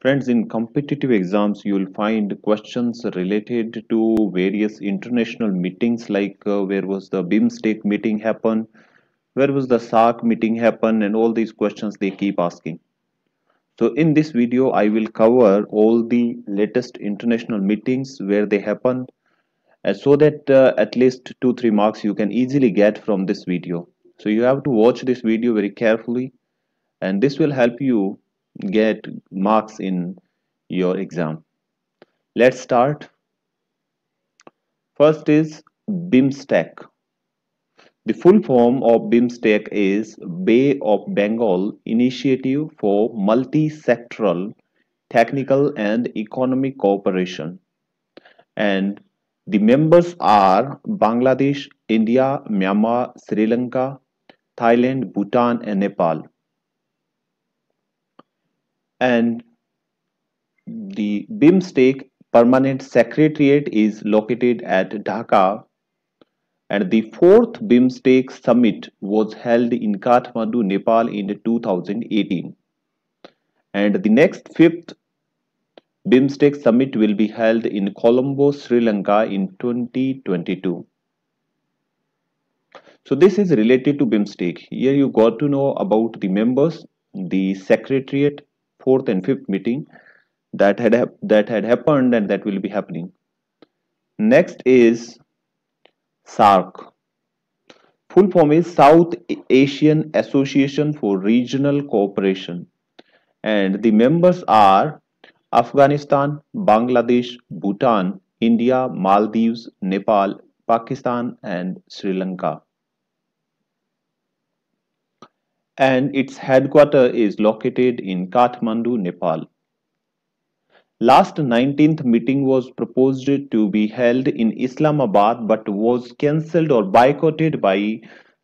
Friends, in competitive exams, you will find questions related to various international meetings like uh, where was the BIMSTEC meeting happen, where was the SAARC meeting happen, and all these questions they keep asking. So in this video, I will cover all the latest international meetings where they happen uh, so that uh, at least 2-3 marks you can easily get from this video. So you have to watch this video very carefully and this will help you get marks in your exam. Let's start. First is BIMSTEC. The full form of BIMSTEC is Bay of Bengal Initiative for Multi-Sectoral Technical and Economic Cooperation. And the members are Bangladesh, India, Myanmar, Sri Lanka, Thailand, Bhutan, and Nepal and the BIMSTEC permanent secretariat is located at Dhaka and the fourth BIMSTEC summit was held in Kathmandu, Nepal in 2018 and the next fifth BIMSTEC summit will be held in Colombo, Sri Lanka in 2022. So this is related to BIMSTEC. Here you got to know about the members, the secretariat, fourth and fifth meeting that had that had happened and that will be happening. Next is SAARC full form is South Asian Association for Regional Cooperation. And the members are Afghanistan, Bangladesh, Bhutan, India, Maldives, Nepal, Pakistan and Sri Lanka and its headquarter is located in Kathmandu, Nepal. Last 19th meeting was proposed to be held in Islamabad but was cancelled or boycotted by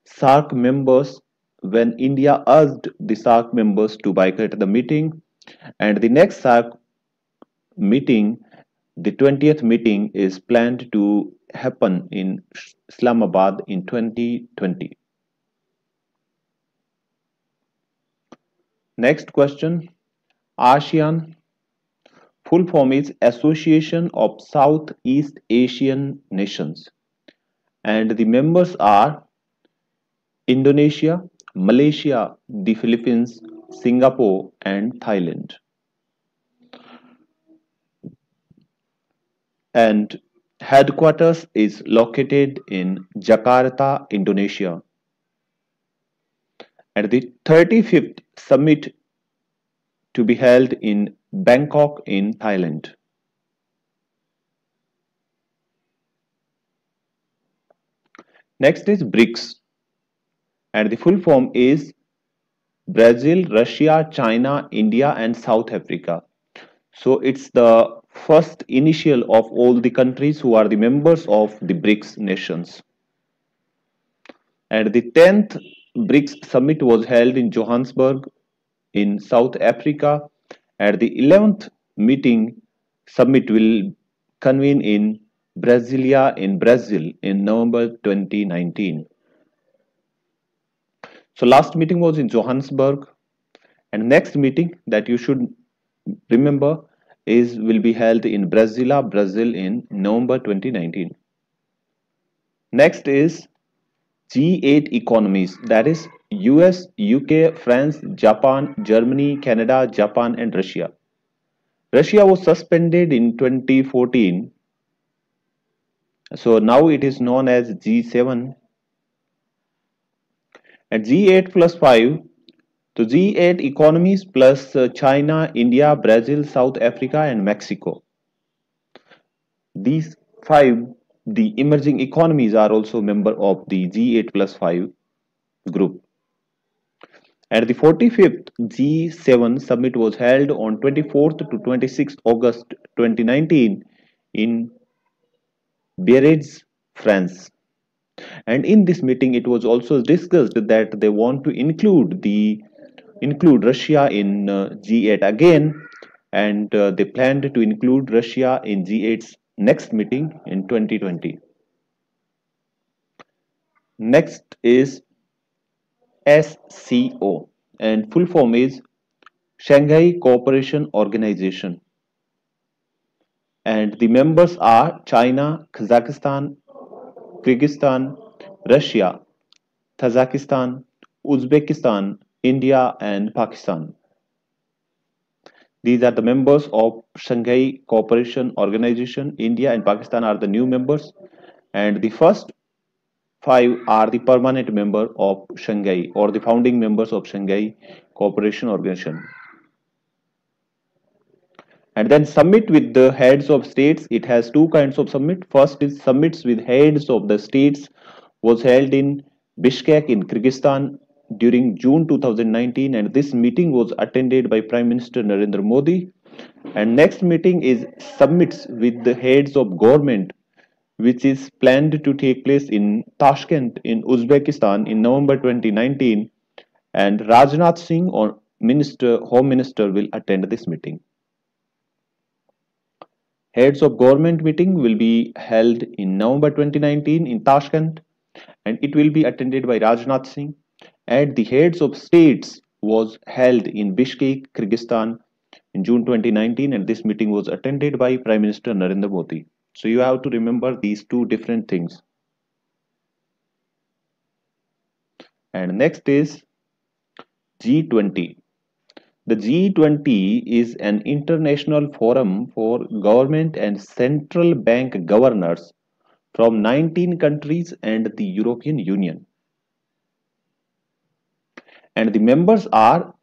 SAARC members when India urged the SAARC members to boycott the meeting and the next SAARC meeting the 20th meeting is planned to happen in Islamabad in 2020. Next question. ASEAN full form is Association of Southeast Asian Nations and the members are Indonesia, Malaysia, the Philippines, Singapore and Thailand. And headquarters is located in Jakarta, Indonesia and the 35th summit to be held in Bangkok in Thailand. Next is BRICS and the full form is Brazil, Russia, China, India and South Africa. So it's the first initial of all the countries who are the members of the BRICS nations. And the 10th BRICS summit was held in Johannesburg in South Africa at the 11th meeting summit will convene in Brasilia in Brazil in November 2019. So last meeting was in Johannesburg and next meeting that you should remember is will be held in Brasilia, Brazil in November 2019. Next is G8 economies that is US, UK, France, Japan, Germany, Canada, Japan and Russia. Russia was suspended in 2014 so now it is known as G7 and G8 plus 5 so G8 economies plus uh, China, India, Brazil, South Africa and Mexico. These five the emerging economies are also member of the G8 plus 5 group. At the 45th G7 summit was held on 24th to 26th August 2019 in Biarritz, France. And in this meeting, it was also discussed that they want to include the include Russia in uh, G8 again, and uh, they planned to include Russia in G8's next meeting in 2020 next is SCO and full form is Shanghai Cooperation Organization. And the members are China, Kazakhstan, Kyrgyzstan, Russia, Tajikistan, Uzbekistan, India, and Pakistan. These are the members of Shanghai Cooperation Organization. India and Pakistan are the new members. And the first five are the permanent member of Shanghai or the founding members of Shanghai Cooperation Organization. And then summit with the heads of states. It has two kinds of summit. First is summits with heads of the states was held in Bishkek in Kyrgyzstan during June 2019 and this meeting was attended by Prime Minister Narendra Modi and next meeting is summits with the heads of government which is planned to take place in Tashkent in Uzbekistan in November 2019 and Rajnath Singh or Minister Home Minister will attend this meeting. Heads of government meeting will be held in November 2019 in Tashkent and it will be attended by Rajnath Singh and the heads of states was held in Bishkek, Kyrgyzstan in June 2019 and this meeting was attended by Prime Minister Narendra Modi. So you have to remember these two different things. And next is G20. The G20 is an international forum for government and central bank governors from 19 countries and the European Union and the members are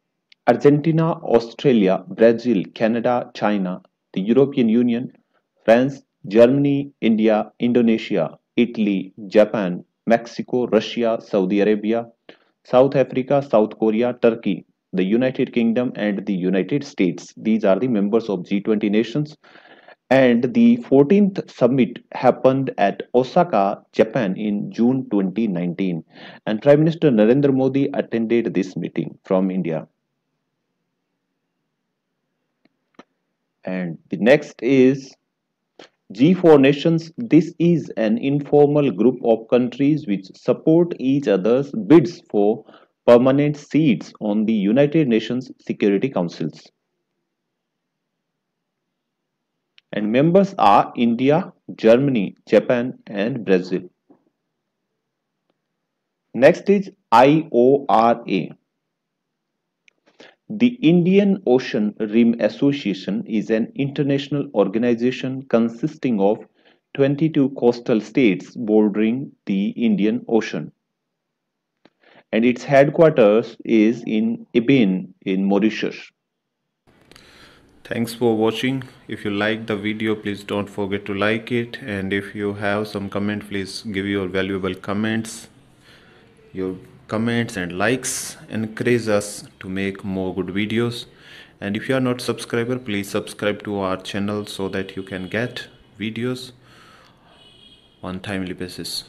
Argentina, Australia, Brazil, Canada, China, the European Union, France, Germany, India, Indonesia, Italy, Japan, Mexico, Russia, Saudi Arabia, South Africa, South Korea, Turkey, the United Kingdom and the United States. These are the members of G20 nations and the 14th summit happened at Osaka, Japan in June 2019 and Prime Minister Narendra Modi attended this meeting from India. And the next is G4 nations. This is an informal group of countries which support each other's bids for permanent seats on the United Nations Security Councils and members are India, Germany, Japan and Brazil. Next is IORA. The Indian Ocean Rim Association is an international organization consisting of 22 coastal states bordering the Indian Ocean. And its headquarters is in Ebene in Mauritius thanks for watching. If you like the video please don't forget to like it. And if you have some comment please give your valuable comments. Your comments and likes encourage us to make more good videos. And if you are not subscriber please subscribe to our channel so that you can get videos on timely basis